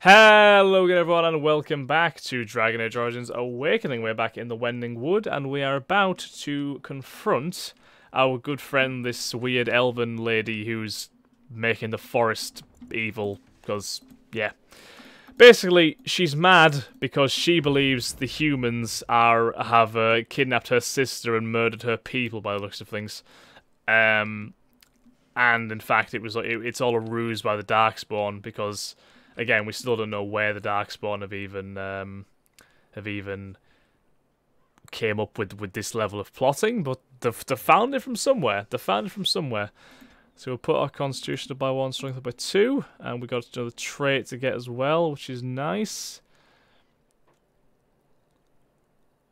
Hello again everyone and welcome back to Dragon Age Origins Awakening. We're back in the Wending Wood and we are about to confront our good friend, this weird elven lady who's making the forest evil, because, yeah. Basically, she's mad because she believes the humans are have uh, kidnapped her sister and murdered her people by the looks of things. Um, and in fact, it was it, it's all a ruse by the Darkspawn because, again, we still don't know where the Darkspawn have even um, have even came up with with this level of plotting, but they've, they found it from somewhere. They found it from somewhere. So we'll put our constitution up by one, strength up by two, and we got another trait to get as well, which is nice.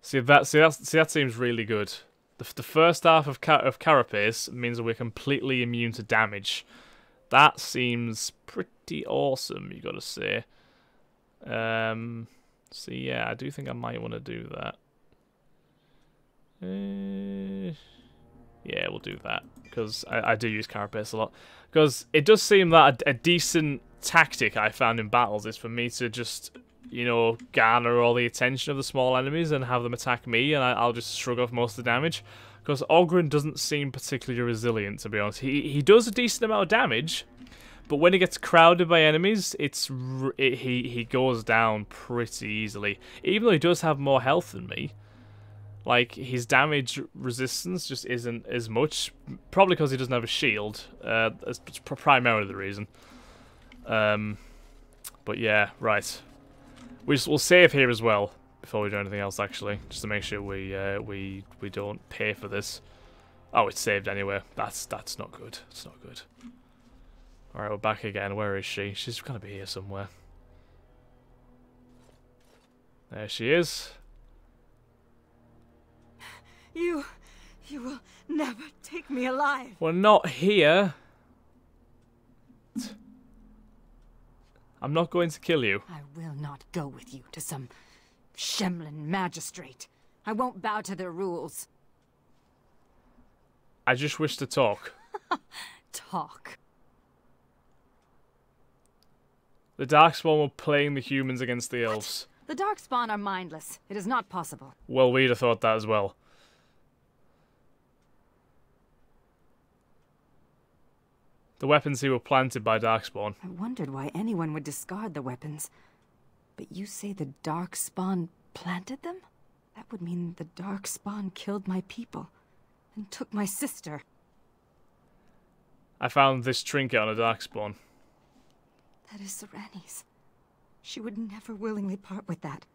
See that? See that? See that seems really good. The, the first half of Car of Carapace means that we're completely immune to damage. That seems pretty awesome. You got to say. Um. So yeah, I do think I might want to do that. Uh, yeah, we'll do that because I, I do use Carapace a lot. Because it does seem that a, a, decent tactic I found in battles is for me to just, you know, garner all the attention of the small enemies and have them attack me, and I, will just shrug off most of the damage. Because Oghren doesn't seem particularly resilient, to be honest. He he does a decent amount of damage, but when he gets crowded by enemies, it's it, he he goes down pretty easily. Even though he does have more health than me. Like, his damage resistance just isn't as much. Probably because he doesn't have a shield. Uh, that's primarily the reason. Um, but yeah, right. We just, we'll save here as well before we do anything else, actually, just to make sure we uh, we we don't pay for this. Oh, it's saved anyway. That's that's not good. It's not good. All right, we're back again. Where is she? She's gonna be here somewhere. There she is. You... you will never take me alive. We're not here. I'm not going to kill you. I will not go with you to some shemlen magistrate. I won't bow to their rules. I just wish to talk. talk. The Darkspawn were playing the humans against the elves. What? The Darkspawn are mindless. It is not possible. Well, we'd have thought that as well. The weapons here were planted by Darkspawn. I wondered why anyone would discard the weapons. But you say the Darkspawn planted them? That would mean the Darkspawn killed my people and took my sister. I found this trinket on a Darkspawn. That is Seranni's. She would never willingly part with that.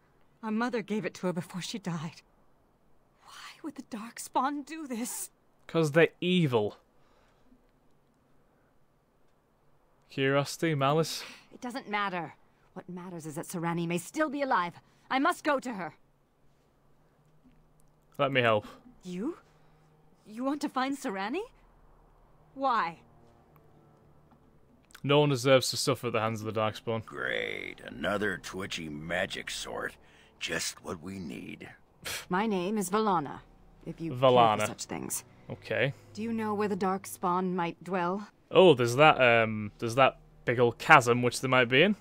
Our mother gave it to her before she died. Why would the Darkspawn do this? Because they're evil. Curiosity, malice? It doesn't matter. What matters is that Seranni may still be alive. I must go to her. Let me help. You? You want to find Seranni? Why? No one deserves to suffer at the hands of the Darkspawn. Great. Another twitchy magic sort. Just what we need. My name is Velanna, if you Velanna. care for such things. Okay. Do you know where the Darkspawn might dwell? Oh, there's that um there's that big old chasm which they might be in.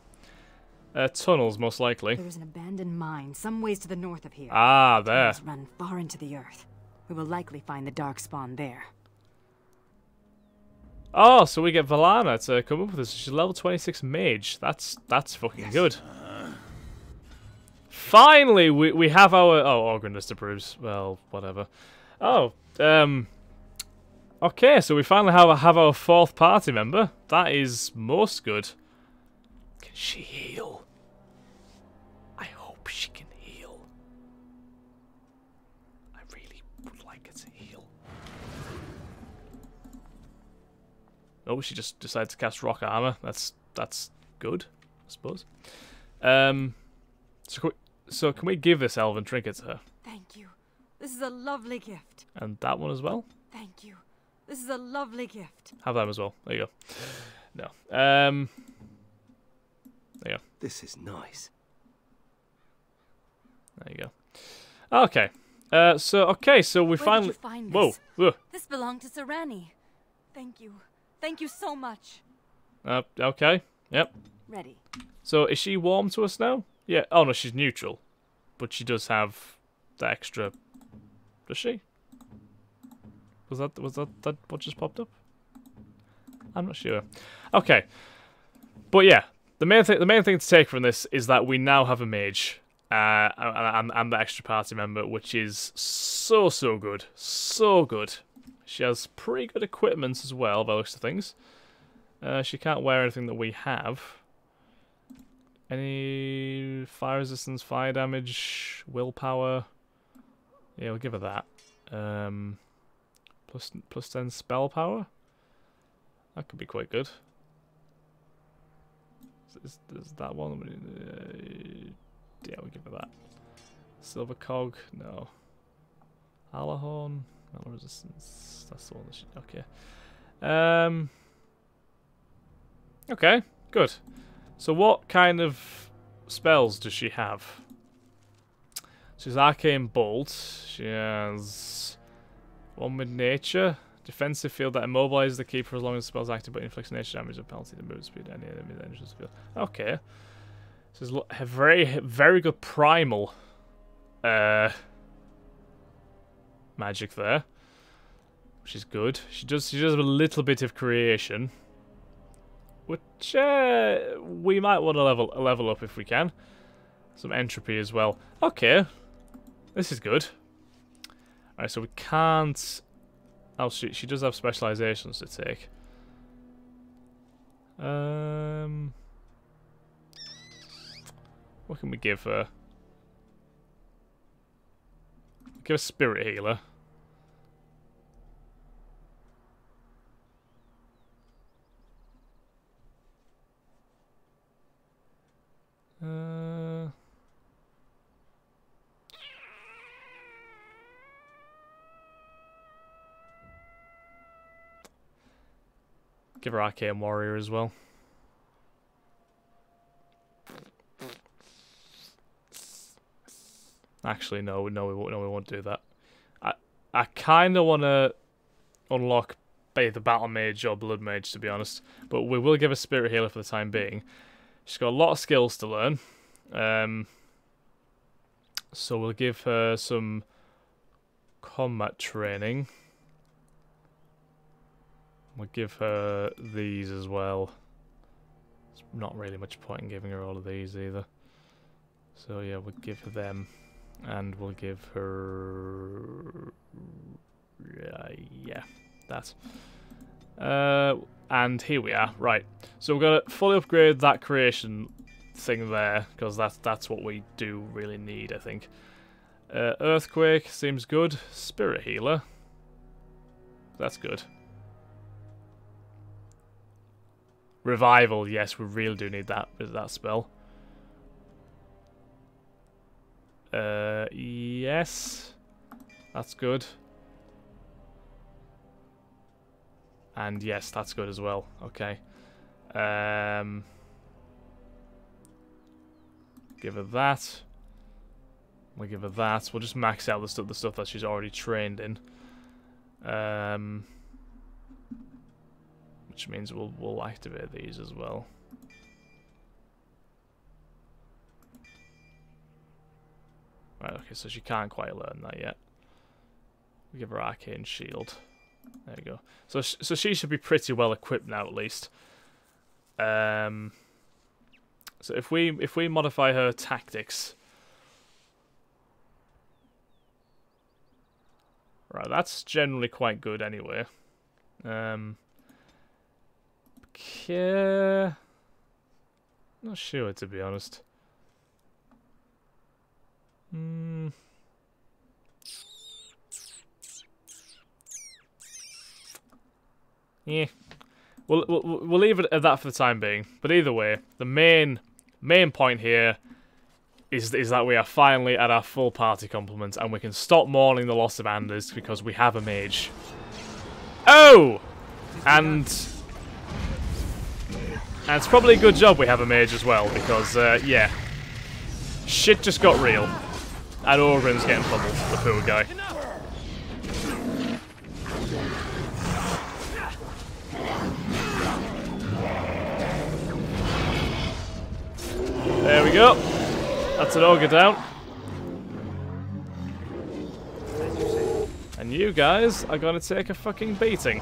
Uh, tunnels, most likely. There is an abandoned mine some ways to the north of here. Ah, there. Tunnels run far into the earth. We will likely find the Darkspawn there. Oh, so we get Velanna to come up with this. She's level 26 mage. That's that's fucking yes. good. Finally, we we have our oh Oghren disapproves. Well, whatever. Oh, um, Okay, so we finally have, have our fourth party member. That is most good. Can she heal? I hope she can Oh, she just decided to cast rock armor. That's that's good, I suppose. Um, so can we, so can we give this elven trinket to her? Thank you. This is a lovely gift. And that one as well. Thank you. This is a lovely gift. Have them as well. There you go. No. Um. There you go. This is nice. There you go. Okay. Uh. So okay. So we Where finally. Did you find Whoa. This? this belonged to Seranni. Thank you. Thank you so much. Uh. Okay. Yep. Ready. So is she warm to us now? Yeah. Oh no, she's neutral, but she does have the extra. Does she? Was that was that that what just popped up? I'm not sure. Okay, but yeah, the main thing the main thing to take from this is that we now have a mage, uh, and, and the extra party member, which is so so good, so good. She has pretty good equipment as well, by the looks of things. Uh, she can't wear anything that we have. Any fire resistance, fire damage, willpower. Yeah, we'll give her that. Um, plus plus ten spell power. That could be quite good. Is, is that one? Uh, yeah, we'll give her that. Silver cog, no. Alahorn, metal resistance. That's the one. Okay. Um. Okay, good. So what kind of spells does she have? She's Arcane Bolt. She has one with Nature. Defensive field that immobilizes the keeper as long as the spell's active but inflicts nature damage or penalty to move speed any enemy that enters the field. Okay. So a very, very good primal uh, magic there. Which is good. She does she does a little bit of creation. Which uh, we might want to level level up if we can. Some entropy as well. Okay. This is good. Alright, so we can't... Oh, she, she does have specializations to take. Um, What can we give her? Give a spirit healer. Uh, give her Arcane Warrior as well. Actually, no, no, we won't. No, we won't do that. I, I kind of want to unlock either Battle Mage or Blood Mage, to be honest. But we will give a Spirit Healer for the time being. She's got a lot of skills to learn. Um, so we'll give her some combat training. We'll give her these as well. There's not really much point in giving her all of these either. So yeah, we'll give her them. And we'll give her... Uh, yeah, that. Uh, and here we are. Right. So we're going to fully upgrade that creation thing there, because that's, that's what we do really need, I think. Uh, Earthquake seems good. Spirit Healer. That's good. Revival, yes, we really do need that with that spell. Uh, yes. That's good. And yes, that's good as well. Okay. Um, give her that. We'll give her that. We'll just max out the stuff, the stuff that she's already trained in. Um, which means we'll we'll activate these as well. Right, okay, so she can't quite learn that yet. We give her Arcane Shield. There you go. So, so she should be pretty well equipped now, at least. Um. So if we if we modify her tactics, right, that's generally quite good anyway. Um. Yeah. Not sure to be honest. Hmm. Yeah. We'll, we'll, we'll leave it at that for the time being. But either way, the main main point here is, is that we are finally at our full party complement and we can stop mourning the loss of Anders because we have a mage. Oh! And... And it's probably a good job we have a mage as well because, uh, yeah. Shit just got real. And Orgrim's getting pummeled, the poor guy. Go. That's an ogre down. And you guys are gonna take a fucking beating.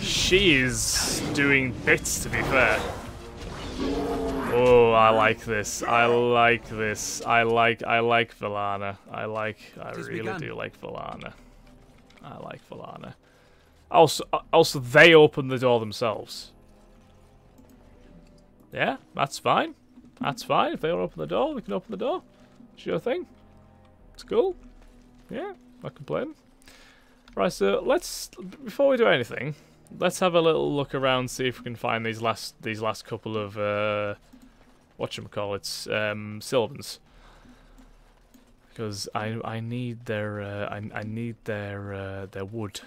She is doing bits, to be fair. Oh, I like this. I like this. I like I like Velanna. I like I really do like Velanna. I like Velanna. Also also they open the door themselves. Yeah, that's fine. That's fine. If they want to open the door, they can open the door. Sure thing. It's cool. Yeah, not complaining. Right, so let's before we do anything, let's have a little look around, see if we can find these last these last couple of uh, what you call it, um, Sylvans. Because I I need their uh, I I need their uh, their wood.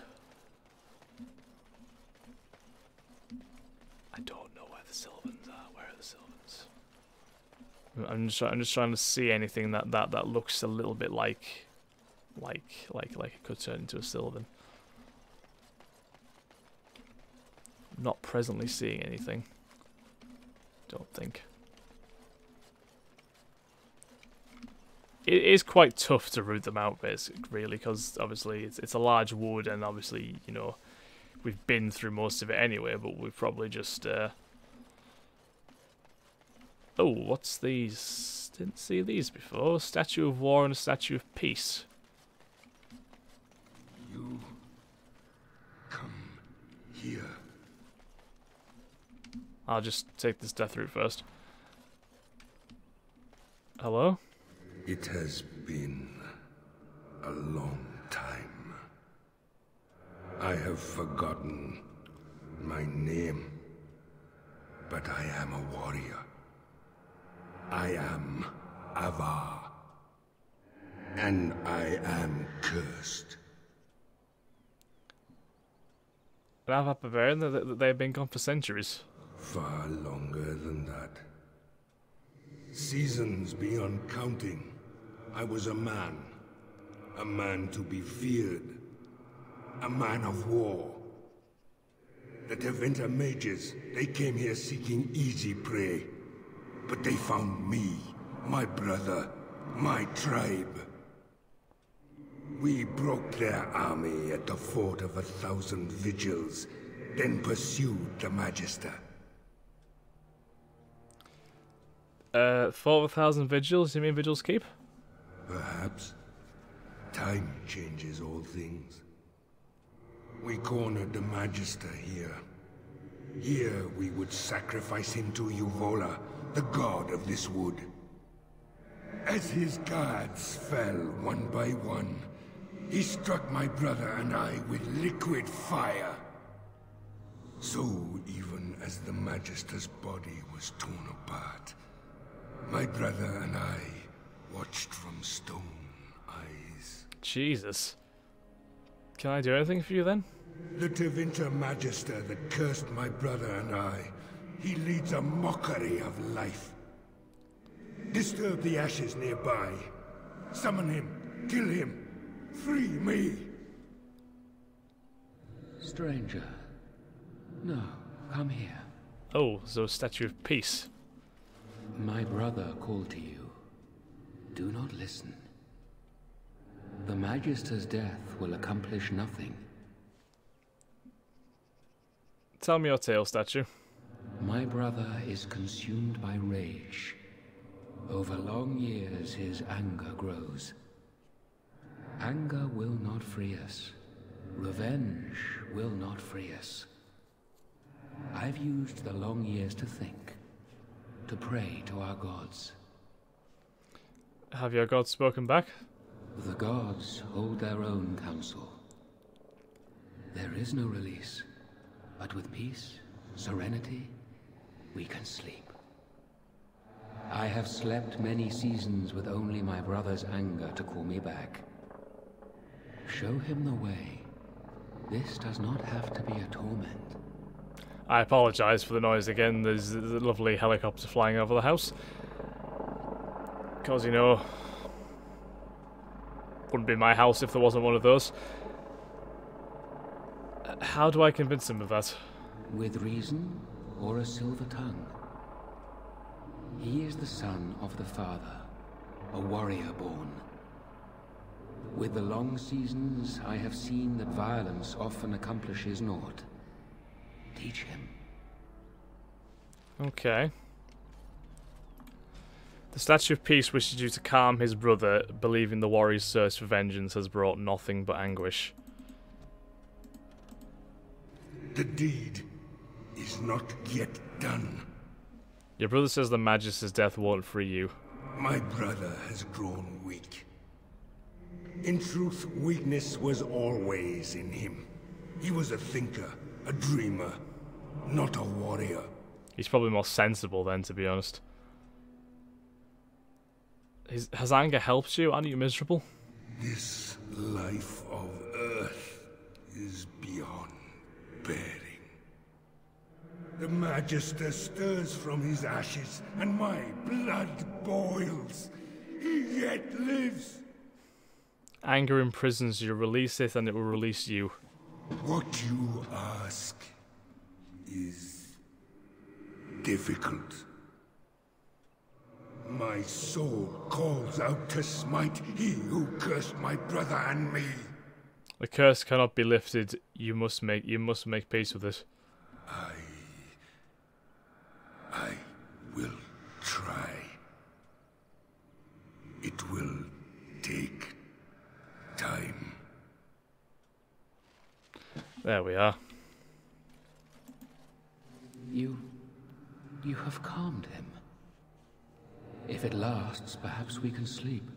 I don't know where the Sylvans are. Where are the Sylvans? I'm just I'm just trying to see anything that that that looks a little bit like like like like it could turn into a Sylvan. not presently seeing anything. Don't think. It is quite tough to root them out, basically, really, because obviously it's it's a large wood, and obviously you know we've been through most of it anyway. But we've probably just. Uh... Oh, what's these? Didn't see these before. Statue of War and a Statue of Peace. You come here. I'll just take this death route first. Hello? It has been a long time. I have forgotten my name, but I am a warrior. I am Avvar, and I am cursed. Avvar Barbarian, they've been gone for centuries. Far longer than that. Seasons beyond counting. I was a man. A man to be feared. A man of war. The Tevinter mages, they came here seeking easy prey. But they found me, my brother, my tribe. We broke their army at the Fort of a Thousand Vigils, then pursued the Magister. Uh, Fort of a Thousand Vigils? You mean Vigils Keep? Perhaps. Time changes all things. We cornered the Magister here. Here we would sacrifice him to Yuvola, the god of this wood. As his guards fell one by one, he struck my brother and I with liquid fire. So even as the Magister's body was torn apart, my brother and I watched from stone eyes. Jesus. Can I do anything for you then? The Tevinter Magister that cursed my brother and I, he leads a mockery of life. Disturb the ashes nearby. Summon him. Kill him. Free me. Stranger. No, come here. Oh, so statue of peace. My brother called to you. Do not listen. The Magister's death will accomplish nothing. Tell me your tale, statue. My brother is consumed by rage. Over long years, his anger grows. Anger will not free us. Revenge will not free us. I've used the long years to think to pray to our gods. Have your gods spoken back? The gods hold their own counsel. There is no release, but with peace, serenity, we can sleep. I have slept many seasons with only my brother's anger to call me back. Show him the way. This does not have to be a torment. I apologise for the noise again. There's a lovely helicopter flying over the house. Because, you know... wouldn't be my house if there wasn't one of those. How do I convince him of that? With reason or a silver tongue? He is the son of the father, a warrior born. With the long seasons, I have seen that violence often accomplishes naught. Teach him. Okay. The Statue of Peace wishes you to calm his brother, believing the warrior's search for vengeance has brought nothing but anguish. The deed is not yet done. Your brother says the Magis's death won't free you. My brother has grown weak. In truth, weakness was always in him. He was a thinker, a dreamer, not a warrior. He's probably more sensible then, to be honest. Is, has anger helped you? Aren't you miserable? This life of Earth is beyond bearing. The Magister stirs from his ashes, and my blood boils. He yet lives. Anger imprisons you. Release it, and it will release you. What you ask is difficult. My soul calls out to smite he who cursed my brother and me. The curse cannot be lifted. You must make. You must make peace with it. I. I will try. It will take time. There we are. You. you have calmed him. If it lasts, perhaps we can sleep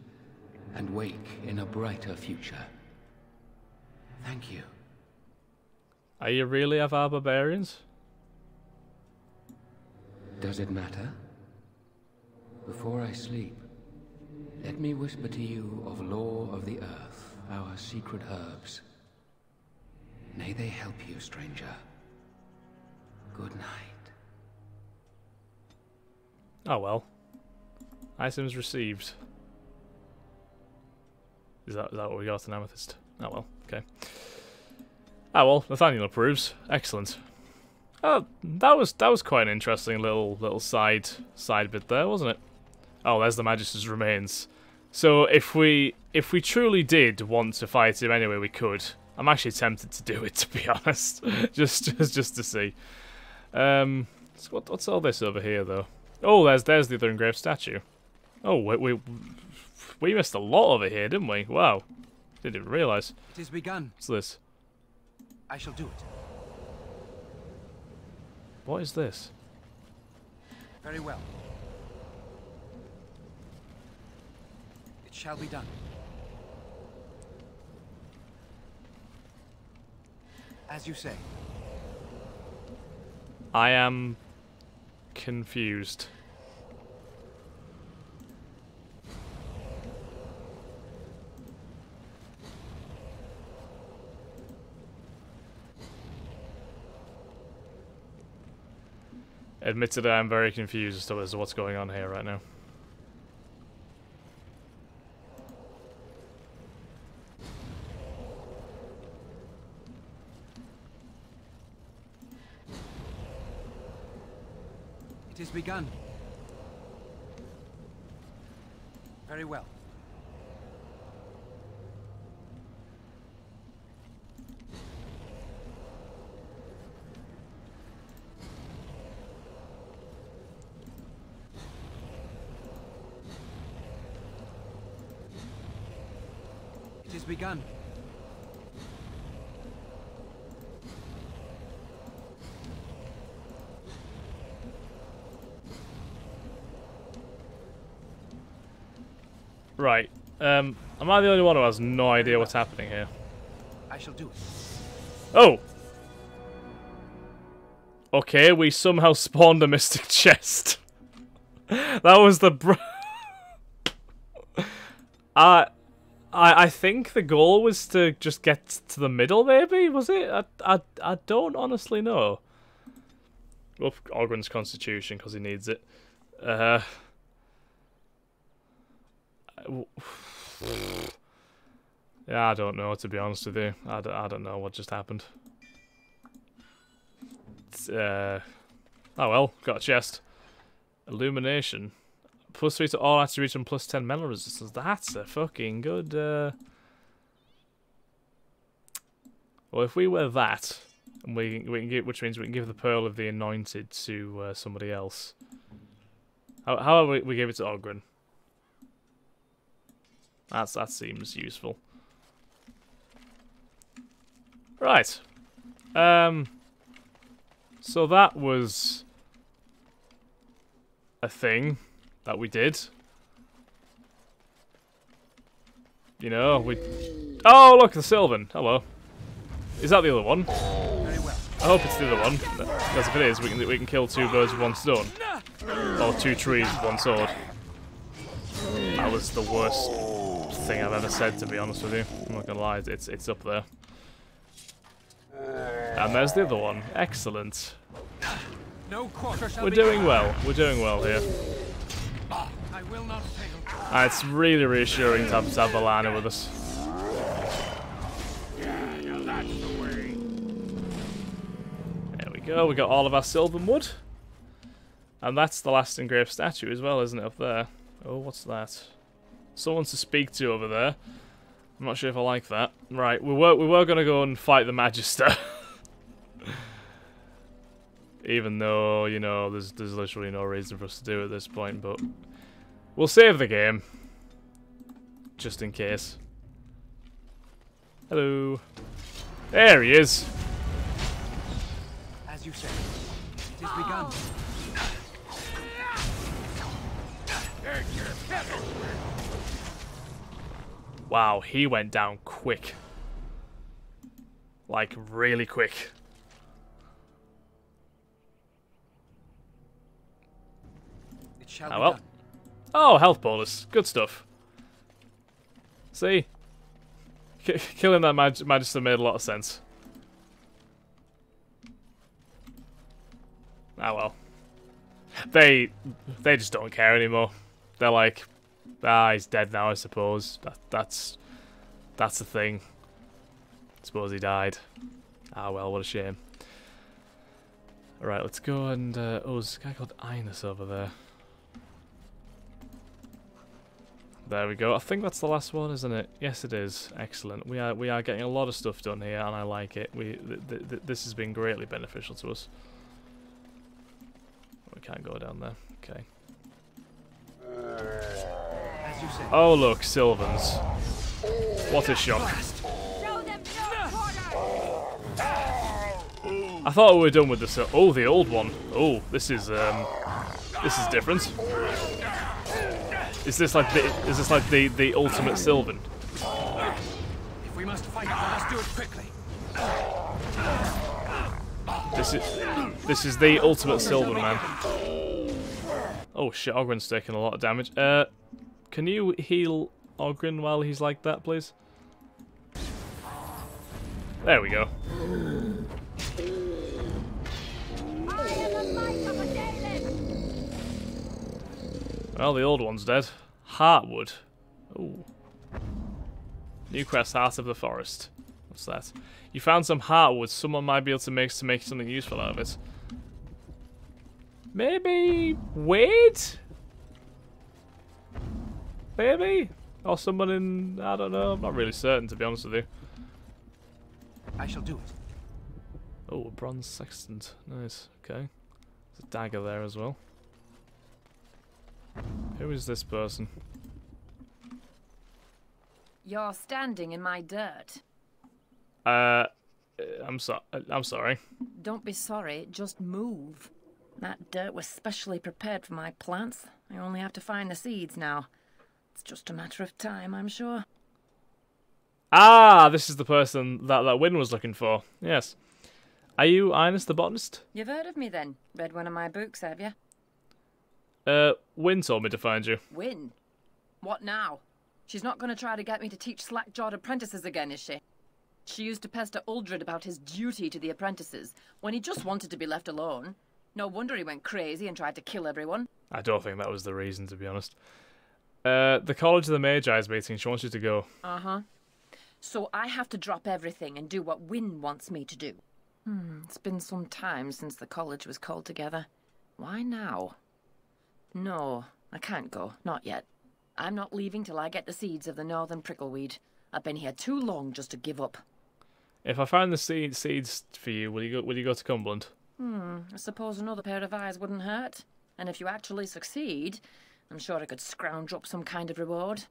and wake in a brighter future. Thank you. Are you really of our barbarians? Does it matter? Before I sleep, let me whisper to you of law of the earth, our secret herbs. May they help you, stranger. Good night. Oh well. Items received. Is that, is that what we got an amethyst? Oh well, okay. Ah well, Nathaniel approves. Excellent. Oh, that was that was quite an interesting little little side side bit there, wasn't it? Oh, there's the Magister's remains. So if we if we truly did want to fight him anyway, we could. I'm actually tempted to do it, to be honest, just just just to see. Um, what, what's all this over here, though? Oh, there's there's the other engraved statue. Oh, we we, we missed a lot over here, didn't we? Wow, didn't even realise. It is begun. What's this? I shall do it. What is this? Very well. It shall be done. As you say. I am confused. Admittedly, I'm very confused as to what's going on here right now. It has begun. Very well. Begun. Right. Um, am I the only one who has no idea what's happening here? I shall do it. Oh! Okay, we somehow spawned a mystic chest. that was the br- I, I I think the goal was to just get to the middle, maybe? Was it? I, I, I don't honestly know. Up Oghren's constitution, because he needs it. Uh... Yeah, I don't know, to be honest with you. I don't, I don't know what just happened. Uh, oh well, got a chest. Illumination. Plus 3 to all attributes and plus 10 metal resistance. That's a fucking good, uh... Well, if we wear that, and we, we can get, which means we can give the Pearl of the Anointed to uh, somebody else. How, how about we, we give it to Oghren? That's, that seems useful. Right. Um. So that was a thing that we did. You know, we. Oh, look, the Sylvan. Hello. Is that the other one? I hope it's the other one. Because if it is, we can we can kill two birds with one stone, or two trees with one sword. That was the worst thing I've ever said, to be honest with you. I'm not gonna lie, it's it's up there. And there's the other one. Excellent. No quarter shall We're doing well. We're doing well here. I will not fail. Uh, it's really reassuring to have, to with us. There we go. We got all of our Sylvan wood. And that's the last engraved statue as well, isn't it, up there? Oh, what's that? Someone to speak to over there. I'm not sure if I like that. Right, we were we were gonna go and fight the Magister. Even though, you know, there's there's literally no reason for us to do at this point, but we'll save the game. Just in case. Hello. There he is. As you say, it is begun. Wow, he went down quick. Like, really quick. It shall Oh be well. done. Oh, health bonus. Good stuff. See? K killing that mag Magister made a lot of sense. Ah well. They they just don't care anymore. They're like, ah, he's dead now, I suppose. That that's that's the thing. Suppose he died. Ah well, what a shame. Alright, let's go and uh, oh, there's a guy called Inus over there. There we go. I think that's the last one, isn't it? Yes, it is. Excellent. We are we are getting a lot of stuff done here, and I like it. We th th th this has been greatly beneficial to us. We can't go down there. Okay. As you say. Oh look, Sylvans. What a shock. I thought we were done with the Syl- Oh, the old one. Oh, this is um, this is different. Is this like the is this like the the ultimate Sylvan? If we must fight, let us do it quickly. This is this is the ultimate Sylvan man. Oh shit, Oghren's taking a lot of damage. Uh, can you heal Oghren while he's like that, please? There we go. Well, the old one's dead. Heartwood. Ooh. New quest, Heart of the Forest. What's that? You found some heartwood. Someone might be able to make to make something useful out of it. Maybe wait. Maybe? Or someone in I don't know, I'm not really certain to be honest with you. I shall do it. Oh, a bronze sextant. Nice. Okay. There's a dagger there as well. Who is this person? You're standing in my dirt. Uh, I'm so I'm sorry. Don't be sorry, just move. That dirt was specially prepared for my plants. I only have to find the seeds now. It's just a matter of time, I'm sure. Ah, this is the person that that Wynne was looking for. Yes. Are you Inus the botanist? You've heard of me then? Read one of my books, have you? Uh, Wynne told me to find you. Wynne? What now? She's not going to try to get me to teach slack-jawed apprentices again, is she? She used to pester Uldred about his duty to the apprentices, when he just wanted to be left alone. No wonder he went crazy and tried to kill everyone. I don't think that was the reason, to be honest. Uh, the College of the Magi is meeting. She wants you to go. Uh-huh. So I have to drop everything and do what Wynne wants me to do. Hmm, it's been some time since the college was called together. Why now? No, I can't go. Not yet. I'm not leaving till I get the seeds of the northern prickleweed. I've been here too long just to give up. If I find the seed, seeds for you, will you go? Will you go to Cumberland? Hmm, I suppose another pair of eyes wouldn't hurt. And if you actually succeed, I'm sure I could scrounge up some kind of reward.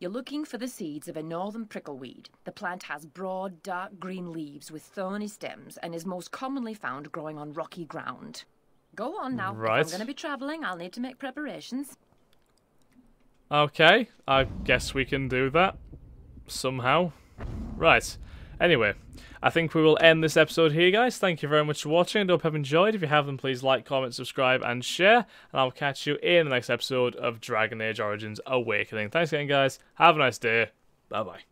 You're looking for the seeds of a northern prickleweed. The plant has broad, dark green leaves with thorny stems and is most commonly found growing on rocky ground. Go on now. If Right. I'm going to be travelling, I'll need to make preparations. Okay, I guess we can do that somehow. Right. Anyway, I think we will end this episode here, guys. Thank you very much for watching. I hope you have enjoyed. If you have, then please like, comment, subscribe, and share. And I'll catch you in the next episode of Dragon Age Origins Awakening. Thanks again, guys. Have a nice day. Bye bye.